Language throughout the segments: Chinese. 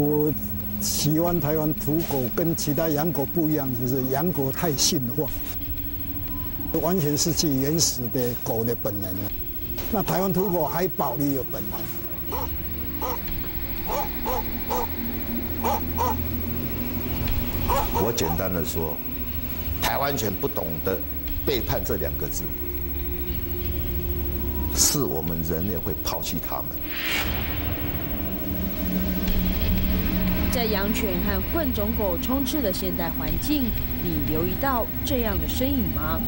我喜欢台湾土狗，跟其他养狗不一样，就是养狗太驯化，完全失去原始的狗的本能。那台湾土狗还保留有本能。我简单的说，台湾犬不懂得背叛这两个字，是我们人类会抛弃它们。在养犬和混种狗充斥的现代环境，你留意到这样的身影吗？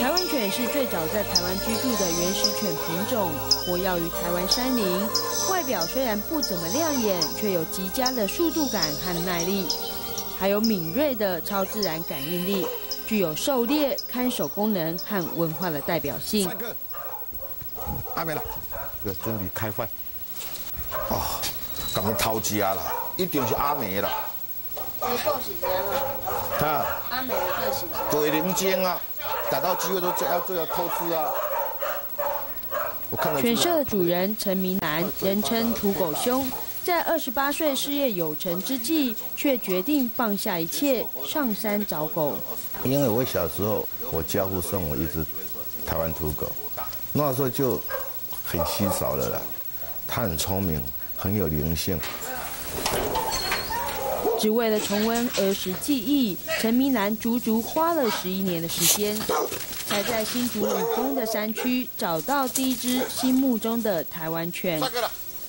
台湾犬是最早在台湾居住的原始犬品种，活跃于台湾山林。外表虽然不怎么亮眼，却有极佳的速度感和耐力，还有敏锐的超自然感应力，具有狩猎、看守功能和文化的代表性。阿美了，哥准备开饭。哦，咁样偷家啦，一定是阿美啦。你个性怎样？他阿美的个性。鬼灵精啊，逮到机会都要就要偷吃啊。我看犬舍的主人陈明南，人称土狗兄，在二十八岁事业有成之际，却决定放下一切，上山找狗。因为我小时候，我家父送我一只台湾土狗，那时候就很稀少了啦。它很聪明。很有灵性。只为了重温儿时记忆，陈明南足足花了十一年的时间，才在新竹五峰的山区找到第一只心目中的台湾犬。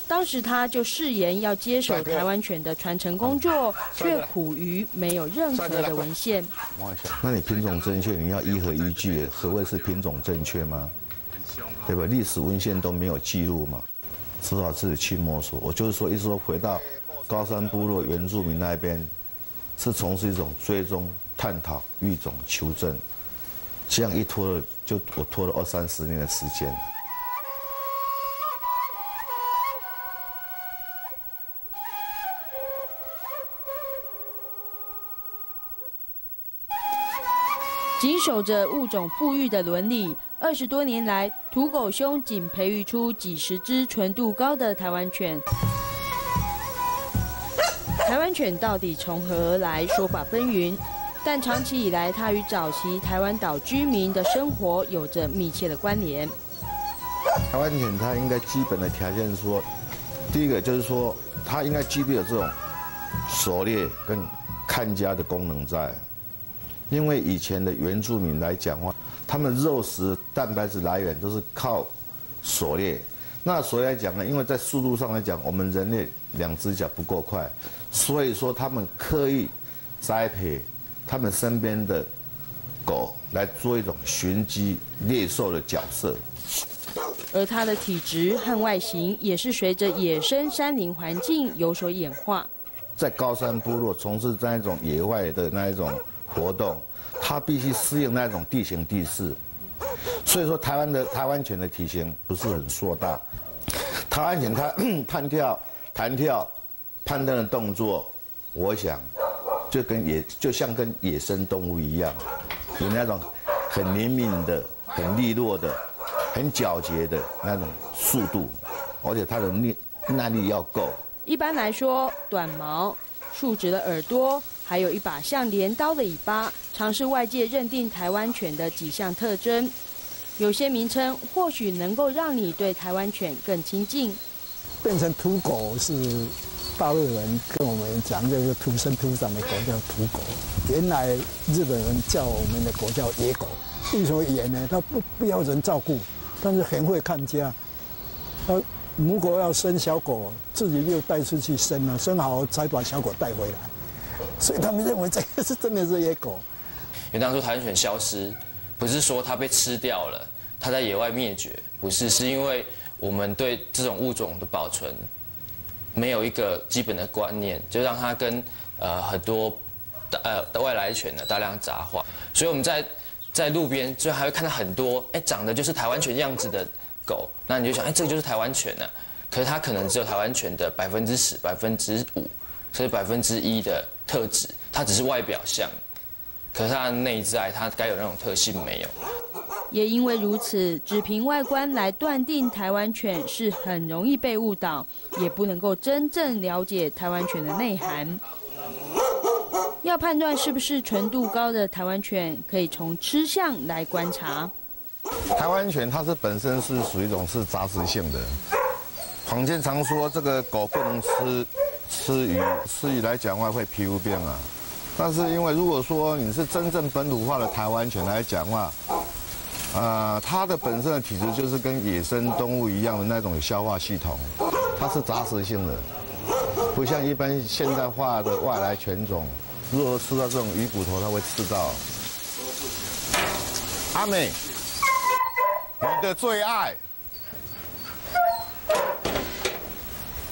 当时他就誓言要接手台湾犬的传承工作，却苦于没有任何的文献。那你品种正确，你要依何依据？何谓是品种正确吗？对吧？历史文献都没有记录嘛。只好自己去摸索。我就是说，一直说回到高山部落原住民那边，是从事一种追踪、探讨、育种、求证，这样一拖了，就我拖了二三十年的时间。谨守着物种富裕的伦理。二十多年来，土狗兄仅培育出几十只纯度高的台湾犬。台湾犬到底从何而来？说法纷纭，但长期以来，它与早期台湾岛居民的生活有着密切的关联。台湾犬它应该基本的条件是说，第一个就是说，它应该具备有这种狩猎跟看家的功能在。因为以前的原住民来讲话。他们肉食、蛋白质来源都是靠狩猎。那所以来讲呢，因为在速度上来讲，我们人类两只脚不够快，所以说他们刻意栽培他们身边的狗来做一种寻机猎兽的角色。而它的体质和外形也是随着野生山林环境有所演化。在高山部落从事这样一种野外的那一种活动。它必须适应那种地形地势，所以说台湾的台湾犬的体型不是很硕大。台湾犬它 弹跳、弹跳、攀登的动作，我想就跟野就像跟野生动物一样，有那种很灵敏的、很利落的、很矫捷的那种速度，而且它的耐耐力要够。一般来说，短毛、竖直的耳朵。还有一把像镰刀的尾巴，常是外界认定台湾犬的几项特征。有些名称或许能够让你对台湾犬更亲近。变成土狗是大陆人跟我们讲，这个土生土长的狗叫土狗。原来日本人叫我们的狗叫野狗。为什么野呢？它不不要人照顾，但是很会看家。它母狗要生小狗，自己就带出去生了，生好才把小狗带回来。所以他们认为这个是真的是野狗。因为当初台湾犬消失，不是说它被吃掉了，它在野外灭绝，不是，是因为我们对这种物种的保存没有一个基本的观念，就让它跟呃很多呃外来犬呢大量杂化。所以我们在在路边就还会看到很多哎长得就是台湾犬样子的狗，那你就想哎这个就是台湾犬呢，可是它可能只有台湾犬的百分之十、百分之五。所以百分之一的特质，它只是外表像，可是它的内在，它该有那种特性没有。也因为如此，只凭外观来断定台湾犬是很容易被误导，也不能够真正了解台湾犬的内涵。要判断是不是纯度高的台湾犬，可以从吃相来观察。台湾犬它是本身是属于一种是杂食性的，坊间常说这个狗不能吃吃鱼，吃鱼来讲话会皮肤变啊。但是因为如果说你是真正本土化的台湾犬来讲话，呃，它的本身的体质就是跟野生动物一样的那种消化系统，它是杂食性的，不像一般现代化的外来犬种，如果吃到这种鱼骨头，它会吃到。阿美。你的最爱，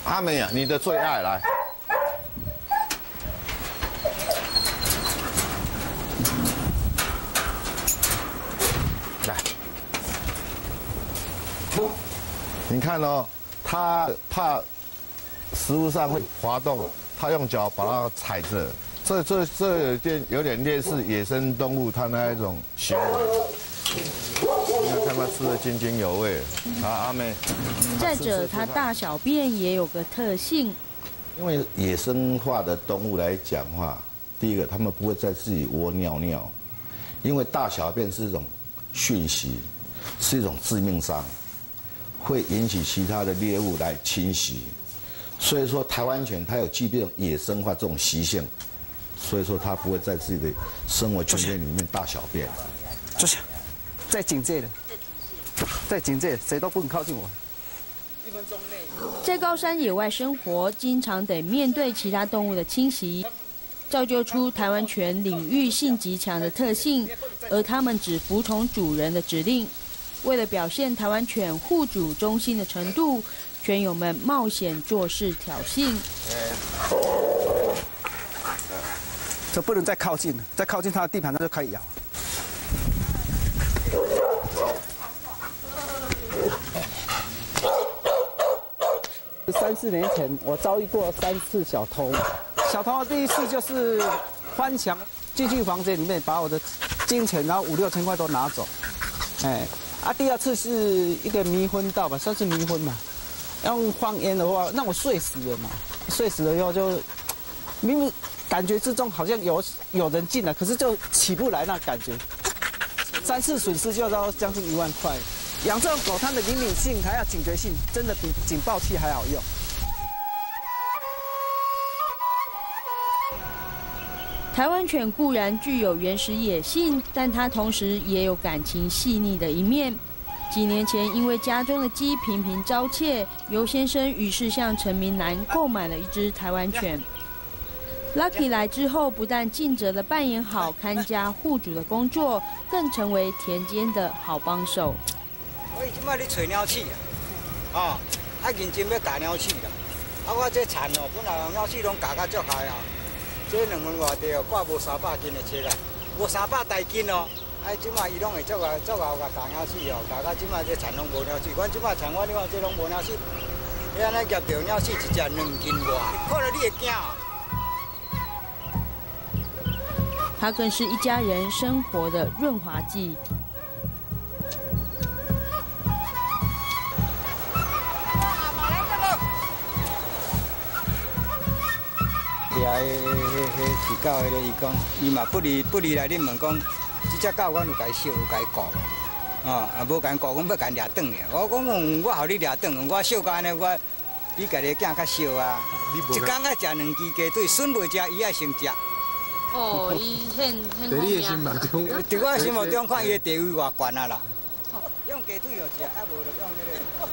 阿美啊，你的最爱来，来，你看哦，它怕食物上会滑动，它用脚把它踩着，这这这有点有点类似野生动物它那一种行为。看它吃的津津有味，啊，阿妹。再者，它大小便也有个特性。因为野生化的动物来讲话，第一个，它们不会在自己窝尿尿，因为大小便是一种讯息，是一种致命伤，会引起其他的猎物来侵袭。所以说，台湾犬它有具备野生化这种习性，所以说它不会在自己的生活圈圈里面大小便。坐下。在警戒的，在警戒，谁都不能靠近我。一分钟内，在高山野外生活，经常得面对其他动物的侵袭，造就出台湾犬领域性极强的特性，而它们只服从主人的指令。为了表现台湾犬护主忠心的程度，犬友们冒险做事挑衅。这不能再靠近了，再靠近它的地盘，它就可以咬。三四年前，我遭遇过三次小偷。小偷第一次就是翻墙进去房间里面，把我的金钱，然后五六千块都拿走。哎，啊，第二次是一个迷昏道吧，算是迷昏嘛。用放烟的话，让我睡死了嘛。睡死了以后就，明明感觉之中好像有有人进来，可是就起不来那感觉。三次损失就要到将近一万块。养这种狗，它的灵敏性还要警觉性，真的比警报器还好用。台湾犬固然具有原始野性，但它同时也有感情细腻的一面。几年前，因为家中的鸡频频遭窃，尤先生于是向陈明南购买了一只台湾犬。Lucky 来之后，不但尽责的扮演好看家护主的工作，更成为田间的好帮手。我即摆咧找鸟鼠啊，啊，认真要夹鸟鼠啦。啊，我这田哦，本来鸟鼠拢夹甲足开啊。这两分外地哦，挂无三百斤的车啦，无三百大斤哦。啊，即摆伊拢会足个足个甲夹鸟鼠哦，夹到即摆这田拢无鸟鼠。阮即摆田我你看这拢无鸟鼠，你安尼夹着鸟鼠一只两斤外，看了你会惊。它更是一家人生活的润滑剂。遐迄迄迄饲狗迄个伊讲，伊嘛不离不离来恁问讲，即只狗阮有甲伊烧有甲伊顾，啊，啊无甲伊顾，阮要甲伊掠转去。我讲我我互你掠转，我烧干呢，我比家己囝较烧啊。一工爱食两支鸡腿，笋袂食，伊也先食。哦，伊现现在你的心目中，在我心目中看伊的地位偌悬啊啦。用鸡腿又食，啊无就用迄个。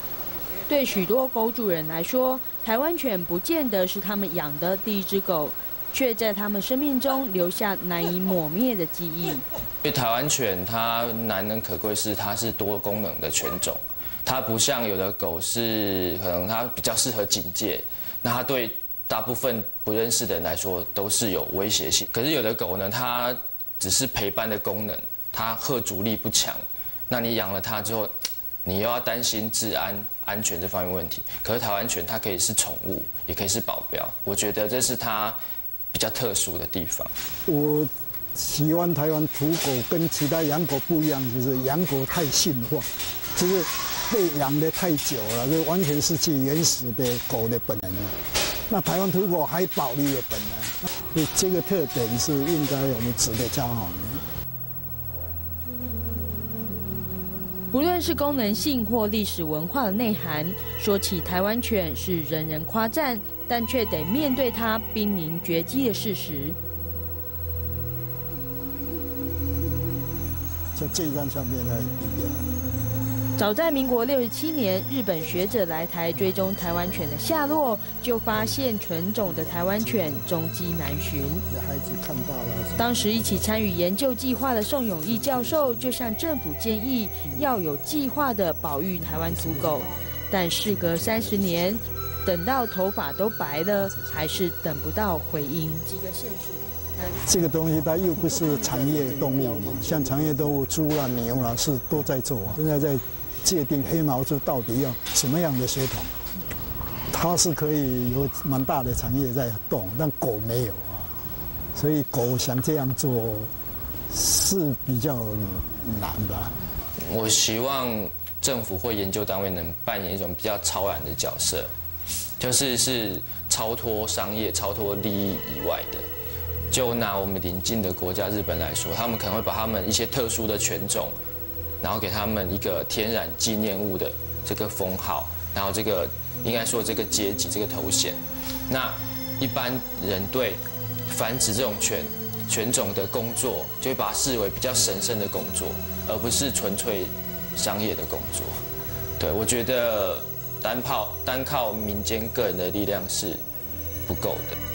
对许多狗主人来说，台湾犬不见得是他们养的第一只狗，却在他们生命中留下难以抹灭的记忆。因为台湾犬它难能可贵是它是多功能的犬种，它不像有的狗是可能它比较适合警戒，那它对大部分不认识的人来说都是有威胁性。可是有的狗呢，它只是陪伴的功能，它贺阻力不强，那你养了它之后。你又要担心治安、安全这方面问题。可是台湾犬它可以是宠物，也可以是保镖。我觉得这是它比较特殊的地方。我喜欢台湾土狗跟其他养狗不一样，就是养狗太驯化，就是被养的太久了，就完全失去原始的狗的本能了。那台湾土狗还保留了本能，所以这个特点是应该我们值得骄傲的。不论是功能性或历史文化的内涵，说起台湾犬是人人夸赞，但却得面对它濒临绝迹的事实。在这张相片呢。早在民国六十七年，日本学者来台追踪台湾犬的下落，就发现纯种的台湾犬踪迹难寻。孩子看到了。当时一起参与研究计划的宋永义教授就向政府建议，要有计划的保育台湾土狗。但事隔三十年，等到头发都白了，还是等不到回音。几个县市。这个东西它又不是产业动物，像产业动物猪啦、牛啦是都在做啊，现在在界定黑毛猪到底要什么样的血统，它是可以有蛮大的产业在动，但狗没有啊，所以狗想这样做是比较难的。我希望政府或研究单位能扮演一种比较超然的角色，就是是超脱商业、超脱利益以外的。就拿我们邻近的国家日本来说，他们可能会把他们一些特殊的犬种，然后给他们一个天然纪念物的这个封号，然后这个应该说这个阶级这个头衔。那一般人对繁殖这种犬犬种的工作，就会把它视为比较神圣的工作，而不是纯粹商业的工作。对我觉得单靠单靠民间个人的力量是不够的。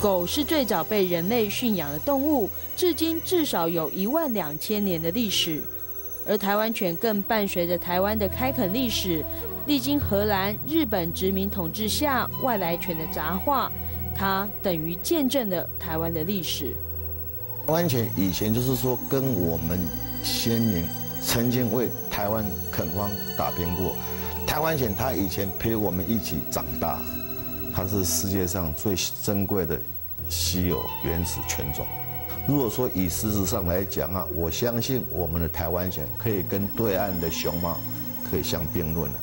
狗是最早被人类驯养的动物，至今至少有一万两千年的历史。而台湾犬更伴随着台湾的开垦历史，历经荷兰、日本殖民统治下外来犬的杂化，它等于见证了台湾的历史。台湾犬以前就是说跟我们先民曾经为台湾垦荒打拼过，台湾犬它以前陪我们一起长大。它是世界上最珍贵的稀有原始犬种。如果说以事实上来讲啊，我相信我们的台湾犬可以跟对岸的熊猫可以相并论了。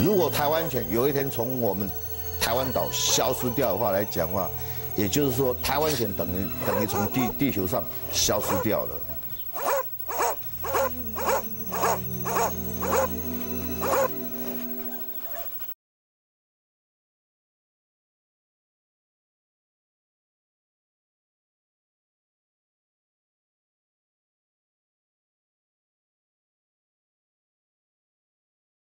如果台湾犬有一天从我们台湾岛消失掉的话来讲话，也就是说台湾犬等于等于从地地球上消失掉了。